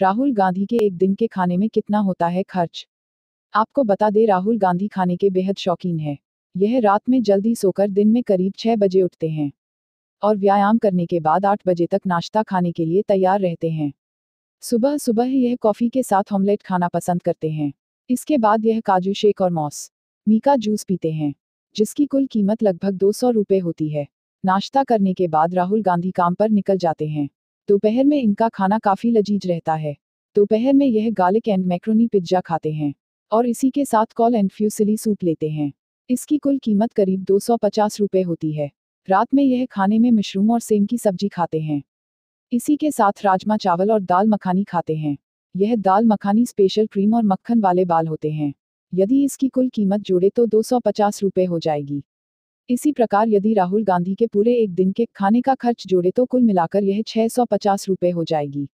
राहुल गांधी के एक दिन के खाने में कितना होता है खर्च? आपको बता दे, राहुल गांधी खाने के बेहद शौकीन है। यह रात में जल्दी सोकर दिन में करीब छह बजे उठते हैं और व्यायाम करने के बाद आठ बजे तक नाश्ता खाने के लिए तैयार रहते हैं। सुबह सुबह यह कॉफ़ी के साथ ऑमलेट खाना पसंद करते हैं। इसके बाद यह काजू शेक और मॉस, मीका जूस पीते हैं, जिसकी कुल कीमत लगभग दो सौ रुपये होती है। नाश्ता करने के बाद राहुल गांधी काम पर निकल जाते हैं। दोपहर में इनका खाना काफ़ी लजीज रहता है। दोपहर में यह गार्लिक एंड मैक्रोनी पिज्जा खाते हैं, और इसी के साथ कॉल एंड फ्यूसिली सूप लेते हैं। इसकी कुल कीमत करीब दो सौ पचास रुपये होती है। रात में यह खाने में मशरूम और सेम की सब्ज़ी खाते हैं। इसी के साथ राजमा चावल और दाल मखानी खाते हैं। यह दाल मखानी स्पेशल क्रीम और मक्खन वाले बाल होते हैं। यदि इसकी कुल कीमत जोड़े तो दो सौ पचास रुपये हो जाएगी। इसी प्रकार यदि राहुल गांधी के पूरे एक दिन के खाने का खर्च जोड़े तो कुल मिलाकर यह छह सौ पचास रुपये हो जाएगी।